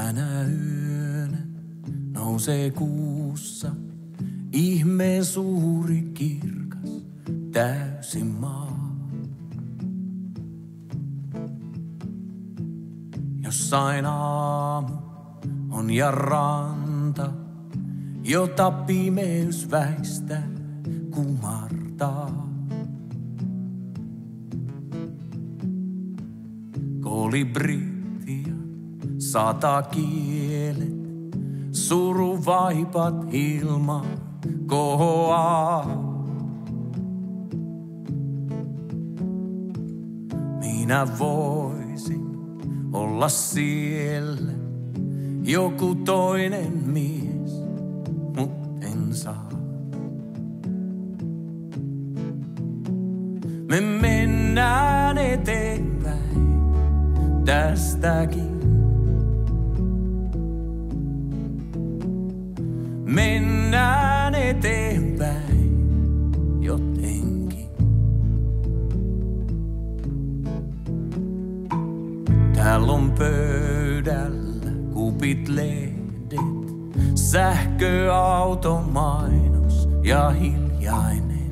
Tänä yönä nousee kuussa ihmeen suuri kirkas täysin maa. Jossain aamu on ja ranta, jota pimeys väistää kumartaa. Kolibrit ja sata kielet, suruvaipat ilma kohoaa. Minä voisin olla siellä joku toinen mies, mut en saa. Me mennään eteenpäin tästäkin. Täällä on pöydällä kupit lehdet, sähköautomainos ja hiljainen.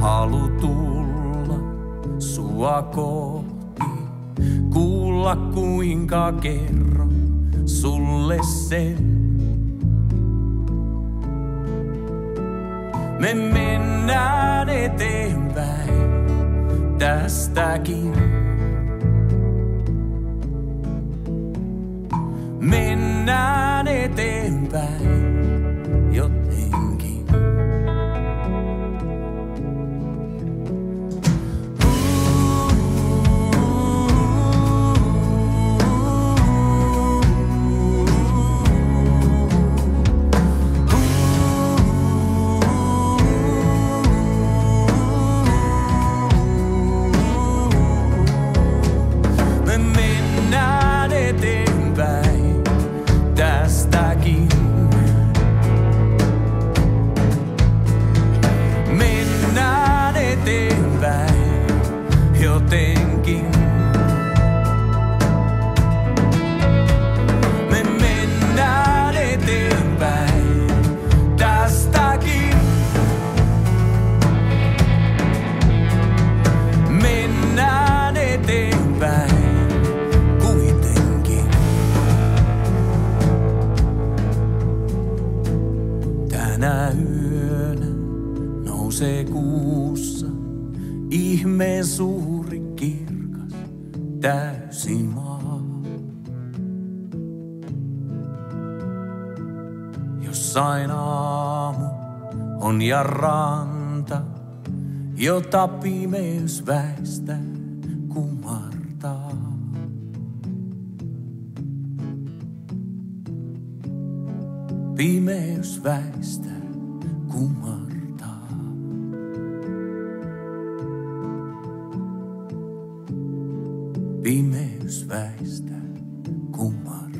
Halu tulla sua kohti, kuulla kuinka kerron sulle sen. Me mennään eteenpäin tästäkin. Mennään eteenpäin jotenkin. Jotenkin. Me mennään eteenpäin tästäkin. Mennään eteenpäin kuitenkin. Tänä yönä nousee kuussa ihmeen suuri kirkas täysin maa. Jossain aamu on ja ranta, jota pimeys väistää kumartaa. Pimeys väistää kumartaa. Bimēs vēsta kumar.